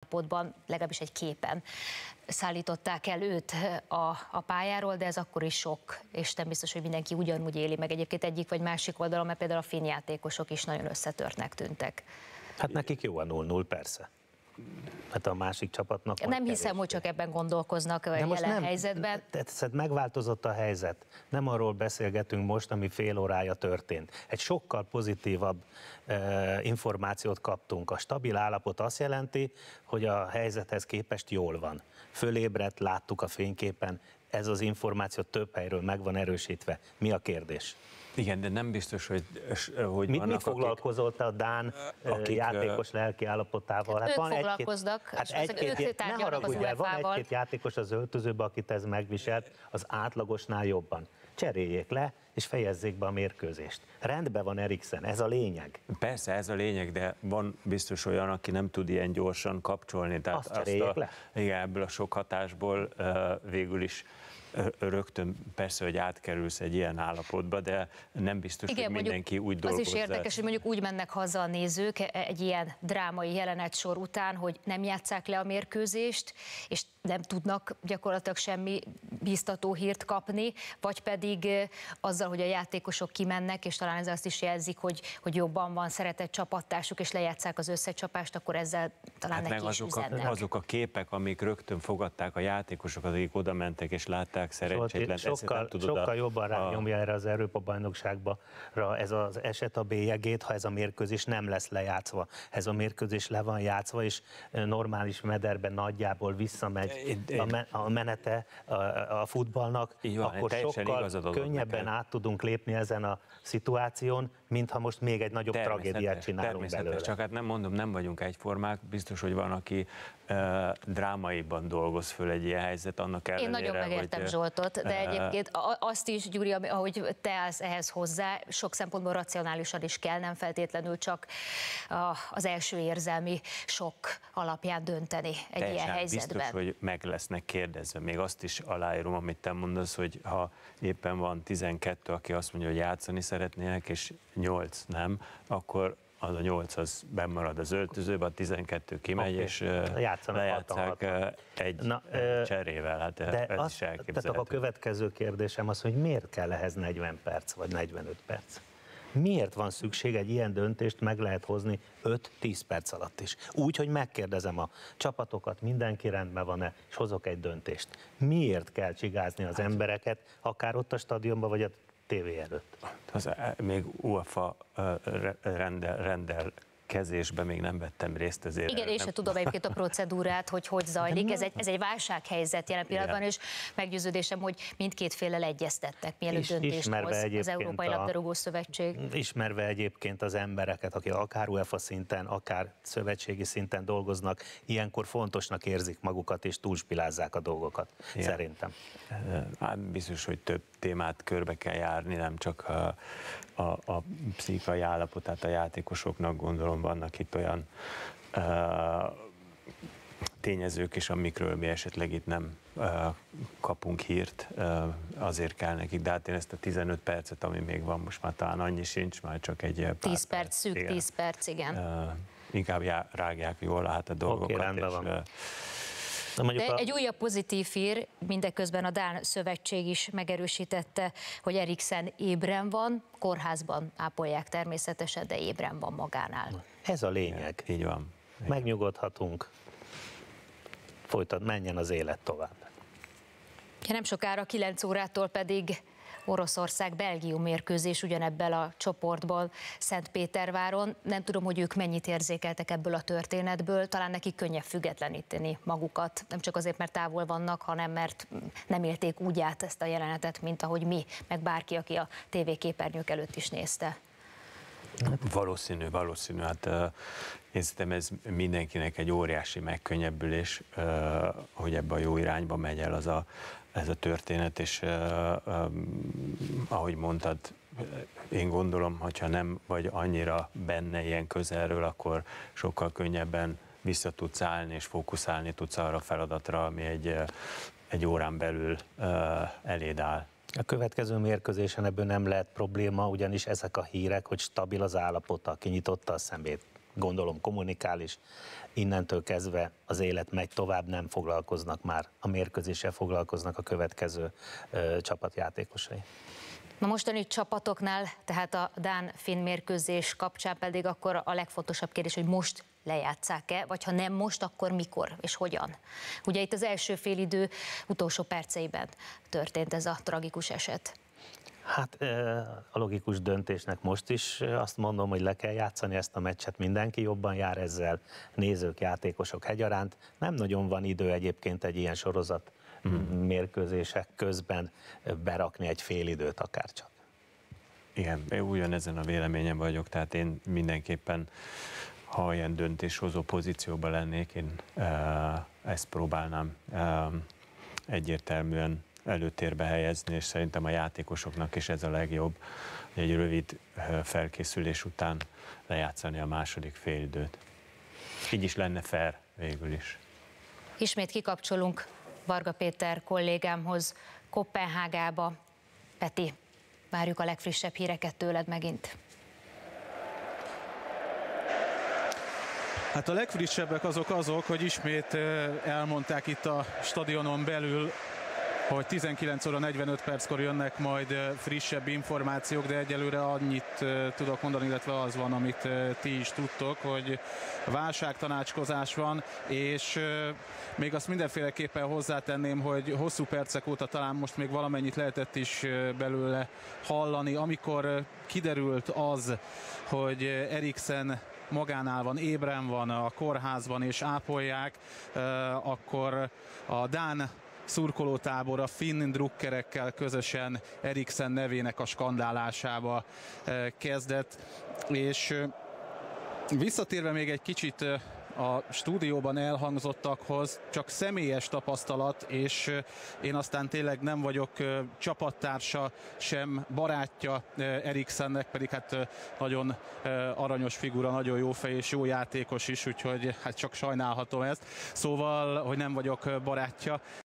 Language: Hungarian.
állapotban, legalábbis egy képen szállították el őt a, a pályáról, de ez akkor is sok, és nem biztos, hogy mindenki ugyanúgy éli meg egyébként egyik vagy másik oldalon, mert például a finn játékosok is nagyon összetörtnek tűntek. Hát nekik jó a 0-0, persze. Hát a másik csapatnak Nem hiszem, hogy csak ebben gondolkoznak a jelen nem, helyzetben. Tehát megváltozott a helyzet. Nem arról beszélgetünk most, ami fél órája történt. Egy sokkal pozitívabb e, információt kaptunk. A stabil állapot azt jelenti, hogy a helyzethez képest jól van. Fölébredt, láttuk a fényképen, ez az információ több helyről meg van erősítve. Mi a kérdés? Igen, de nem biztos, hogy, hogy mit, vannak, mit akik, te a Dán akik, játékos lelki állapotával? Hát ők van foglalkoznak, hát egy-két, ne haragudj el, van egy-két játékos az öltözőben, akit ez megviselt, az átlagosnál jobban. Cseréljék le, és fejezzék be a mérkőzést. Rendben van Eriksen, ez a lényeg. Persze, ez a lényeg, de van biztos olyan, aki nem tud ilyen gyorsan kapcsolni. Tehát azt, azt a, le? Igen, ebből a sok hatásból uh, végül is rögtön persze, hogy átkerülsz egy ilyen állapotba, de nem biztos, Igen, hogy mindenki úgy dolgozik. Az is érdekes, hogy mondjuk úgy mennek haza a nézők e- egy ilyen drámai jelenet sor után, hogy nem játszák le a mérkőzést, és nem tudnak gyakorlatilag semmi biztató hírt kapni, vagy pedig azzal, hogy a játékosok kimennek, és talán ez azt is jelzik, hogy, hogy jobban van szeretett csapattársuk, és lejátszák az összecsapást, akkor ezzel talán hát neki is azok a, azok a képek, amik rögtön fogadták a játékosokat, akik oda mentek és látták szerencsétlen. Sokkal, sokkal a, jobban rányomja a... erre az Európa bajnokságba ez az eset a bélyegét, ha ez a mérkőzés nem lesz lejátszva. Ez a mérkőzés le van játszva, és normális mederben nagyjából visszamegy a, a menete a, a futballnak, van, akkor sokkal könnyebben neked. át tudunk lépni ezen a szituáción, mintha most még egy nagyobb tragédiát csinálunk belőle. Csak hát nem mondom, nem vagyunk egyformák, biztos, hogy van, aki uh, drámaiban dolgoz föl egy ilyen helyzet, annak ellenére, Én nagyon megértem hogy, Zsoltot, de egyébként azt is, Gyuri, ahogy te állsz ehhez hozzá, sok szempontból racionálisan is kell, nem feltétlenül csak az első érzelmi sok alapján dönteni egy ilyen helyzetben. Biztos, hogy meg lesznek kérdezve. Még azt is aláírom, amit te mondasz, hogy ha éppen van 12, aki azt mondja, hogy játszani szeretnének, és 8 nem, akkor az a 8 az marad az öltözőbe, a 12 kimegy, okay. és lejátszák egy Na, cserével. Hát de ez azt, is tehát a következő kérdésem az, hogy miért kell ehhez 40 perc, vagy 45 perc? Miért van szükség egy ilyen döntést meg lehet hozni 5-10 perc alatt is? Úgy, hogy megkérdezem a csapatokat, mindenki rendben van-e, és hozok egy döntést. Miért kell csigázni az embereket, akár ott a stadionban, vagy a tévé előtt? Az, e, még UEFA rendel, rendel kezésbe még nem vettem részt, ezért... Igen, és nem... tudom egyébként a procedúrát, hogy hogy zajlik. Ez egy, ez egy válsághelyzet jelen pillanatban, és meggyőződésem, hogy mindkét féllel egyeztettek, mielőtt döntést hoz az Európai a, Labdarúgó Szövetség. Ismerve egyébként az embereket, akik akár UEFA szinten, akár szövetségi szinten dolgoznak, ilyenkor fontosnak érzik magukat, és túlspilázzák a dolgokat, Igen. szerintem. Hát biztos, hogy több témát körbe kell járni, nem csak a, a, a pszichai állapotát a játékosoknak, gondolom vannak itt olyan uh, tényezők is, amikről mi esetleg itt nem uh, kapunk hírt, uh, azért kell nekik, de hát én ezt a 15 percet, ami még van, most már talán annyi sincs, már csak egy 10 perc, perc, szűk igen. 10 perc, igen. Uh, inkább já, rágják jól át a dolgokat. Okay, és, van. Na De a... egy újabb pozitív hír, mindeközben a Dán Szövetség is megerősítette, hogy Eriksen ébren van, kórházban ápolják természetesen, de ébren van magánál. Ez a lényeg. Így van. Megnyugodhatunk. Folytat, menjen az élet tovább. Ja, nem sokára 9 órától pedig Oroszország-Belgium mérkőzés ugyanebből a csoportból Szentpéterváron. Nem tudom, hogy ők mennyit érzékeltek ebből a történetből, talán nekik könnyebb függetleníteni magukat, nem csak azért, mert távol vannak, hanem mert nem élték úgy át ezt a jelenetet, mint ahogy mi, meg bárki, aki a tévéképernyők előtt is nézte. Valószínű, valószínű. Hát én szerintem ez mindenkinek egy óriási megkönnyebbülés, hogy ebbe a jó irányba megy el az a, ez a történet, és ahogy mondtad, én gondolom, hogyha nem vagy annyira benne ilyen közelről, akkor sokkal könnyebben vissza tudsz állni és fókuszálni tudsz arra a feladatra, ami egy, egy órán belül eléd áll. A következő mérkőzésen ebből nem lehet probléma, ugyanis ezek a hírek, hogy stabil az állapota, kinyitotta a szemét, gondolom kommunikál is, innentől kezdve az élet megy tovább, nem foglalkoznak már a mérkőzéssel, foglalkoznak a következő ö, csapatjátékosai. Na mostani csapatoknál, tehát a Dán-Finn mérkőzés kapcsán pedig akkor a legfontosabb kérdés, hogy most lejátszák-e, vagy ha nem most, akkor mikor és hogyan. Ugye itt az első félidő utolsó perceiben történt ez a tragikus eset. Hát a logikus döntésnek most is azt mondom, hogy le kell játszani ezt a meccset, mindenki jobban jár ezzel, nézők, játékosok hegyaránt. Nem nagyon van idő egyébként egy ilyen sorozat mm. mérkőzések közben berakni egy fél időt akár csak. Igen, én ezen a véleményem vagyok, tehát én mindenképpen, ha ilyen döntéshozó pozícióban lennék, én ezt próbálnám egyértelműen előtérbe helyezni, és szerintem a játékosoknak is ez a legjobb, hogy egy rövid felkészülés után lejátszani a második félidőt. Így is lenne fair végül is. Ismét kikapcsolunk Varga Péter kollégámhoz Kopenhágába. Peti, várjuk a legfrissebb híreket tőled megint. Hát a legfrissebbek azok azok, hogy ismét elmondták itt a stadionon belül hogy 19 óra 45 perckor jönnek majd frissebb információk, de egyelőre annyit tudok mondani, illetve az van, amit ti is tudtok, hogy válságtanácskozás van, és még azt mindenféleképpen hozzátenném, hogy hosszú percek óta talán most még valamennyit lehetett is belőle hallani, amikor kiderült az, hogy Eriksen magánál van, ébren van, a kórházban és ápolják, akkor a Dán szurkolótábor a finn drukkerekkel közösen Eriksen nevének a skandálásába eh, kezdett, és eh, visszatérve még egy kicsit eh, a stúdióban elhangzottakhoz, csak személyes tapasztalat, és én aztán tényleg nem vagyok csapattársa, sem barátja Eriksennek, pedig hát nagyon aranyos figura, nagyon jó fej és jó játékos is, úgyhogy hát csak sajnálhatom ezt. Szóval, hogy nem vagyok barátja,